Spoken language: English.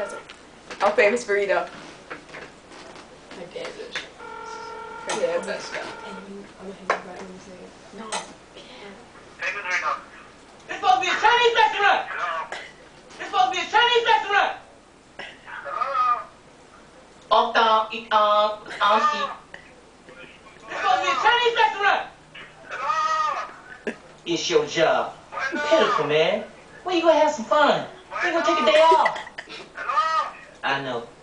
Present. Our famous burrito. My dad's a chef. Her dad's a chef. And you, I'm gonna have you right when you say it. No. It's supposed to be a Chinese restaurant. It's supposed to be a Chinese restaurant. Off down, eat uh, uh, on, on eat. It's supposed to be a Chinese restaurant. Hello? It's your job. You pitiful, man. When you gonna have some fun? When you gonna take a day off? Ano?